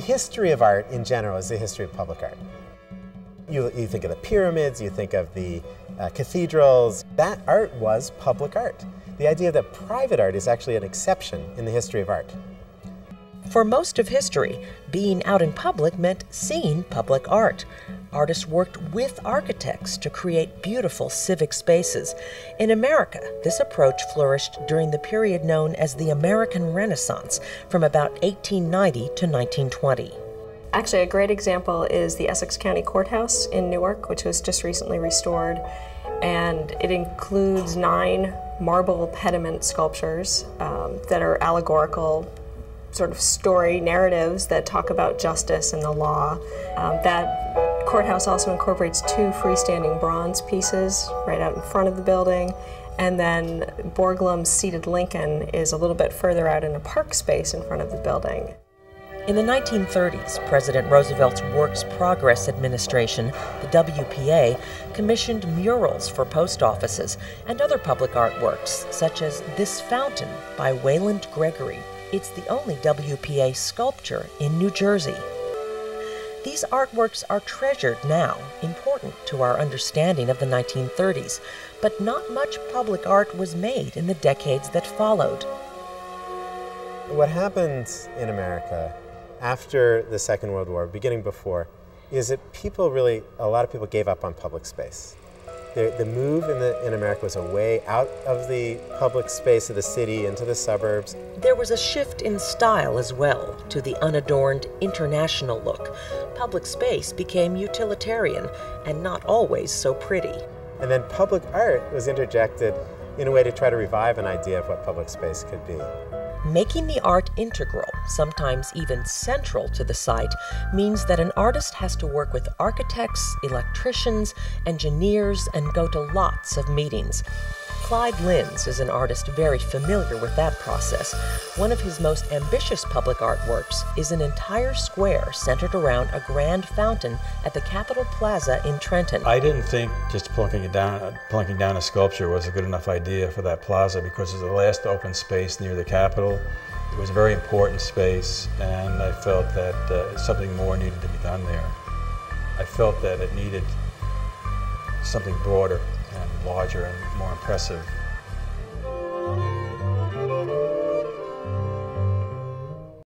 history of art in general is the history of public art. You, you think of the pyramids, you think of the uh, cathedrals. That art was public art. The idea that private art is actually an exception in the history of art. For most of history, being out in public meant seeing public art. Artists worked with architects to create beautiful civic spaces. In America, this approach flourished during the period known as the American Renaissance, from about 1890 to 1920. Actually, a great example is the Essex County Courthouse in Newark, which was just recently restored. And it includes nine marble pediment sculptures um, that are allegorical sort of story narratives that talk about justice and the law. Um, that courthouse also incorporates two freestanding bronze pieces right out in front of the building. And then Borglum's seated Lincoln is a little bit further out in a park space in front of the building. In the 1930s, President Roosevelt's Works Progress Administration, the WPA, commissioned murals for post offices and other public artworks, such as This Fountain by Wayland Gregory. It's the only WPA sculpture in New Jersey. These artworks are treasured now, important to our understanding of the 1930s, but not much public art was made in the decades that followed. What happened in America after the Second World War, beginning before, is that people really, a lot of people gave up on public space. The, the move in, the, in America was away out of the public space of the city into the suburbs. There was a shift in style as well to the unadorned international look. Public space became utilitarian and not always so pretty. And then public art was interjected in a way to try to revive an idea of what public space could be. Making the art integral, sometimes even central to the site, means that an artist has to work with architects, electricians, engineers, and go to lots of meetings. Clyde Lynds is an artist very familiar with that process. One of his most ambitious public artworks is an entire square centered around a grand fountain at the Capitol Plaza in Trenton. I didn't think just plunking it down, plunking down a sculpture was a good enough idea for that plaza because it's the last open space near the Capitol. It was a very important space, and I felt that uh, something more needed to be done there. I felt that it needed something broader larger and more impressive